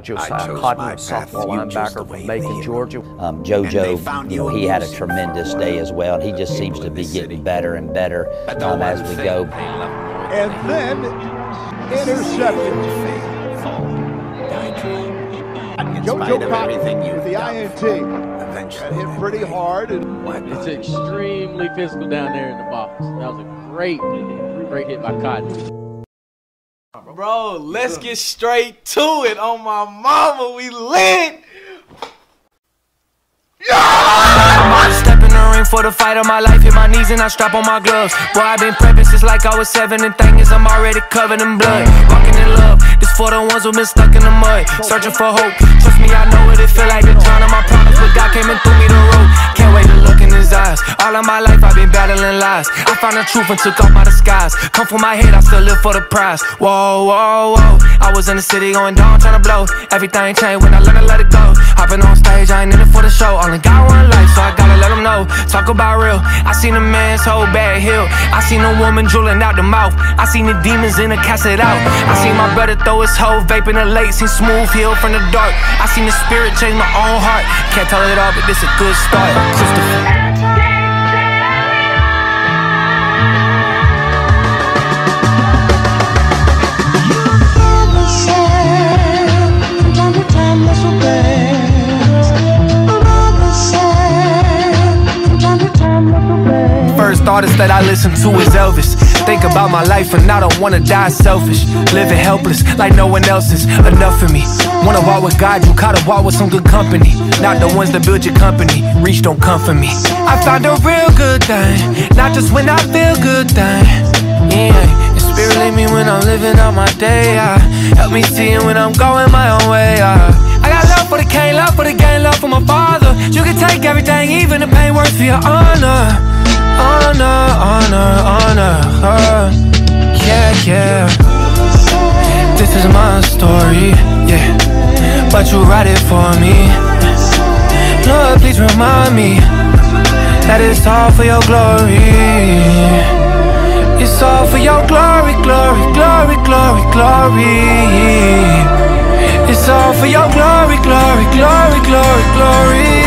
Josiah Cotton, sophomore linebacker from Macon, Georgia. Um, JoJo, you know, he had a tremendous day as well, and he just seems to be getting better and better um, as we go. And then interception. JoJo Cotton with the INT. Got hit pretty hard. And It's extremely physical down there in the box. That was a great, great hit by Cotton. Bro, let's get straight to it. On my mama, we lit. I step in the ring for the fight of my life, hit my knees and I strap on my gloves. Boy, i been prepping since like I was seven, and thing is I'm already covered in blood. Walking in love, this for the ones who been stuck in the mud, searching for hope. Trust me, I know what it feel like to drown on my promise, but God came and threw me the rope. All of my life I've been battling lies. I found the truth and took off my disguise. Come from my head, I still live for the prize. Whoa, whoa, whoa. I was in the city going down, trying to blow. Everything changed when I learned to let it go. Hopping on stage, I ain't in it for the show. Only got one life, so I gotta let them know. Talk about real. I seen a man's whole bad hill. I seen a woman drooling out the mouth. I seen the demons in the cast it out. I seen my brother throw his whole vape in the lake. Seen smooth heal from the dark. I seen the spirit change my own heart. Can't tell it all, but this a good start. Christopher. Artist that I listen to is Elvis. Think about my life and I don't wanna die selfish. Living helpless like no one else is enough for me. Wanna walk with God, you gotta walk with some good company. Not the ones that build your company. Reach don't come for me. I found a real good thing, not just when I feel good thing. Yeah, spirit lead me when I'm living out my day. Help me see it when I'm going my own way. I got love for the king, love for the game, love for my father. You can take everything, even the pain works for your honor. Honor, honor, honor. Uh, yeah, yeah. This is my story, yeah. But you write it for me. Lord, please remind me that it's all for your glory. It's all for your glory, glory, glory, glory, glory. It's all for your glory, glory, glory, glory, glory.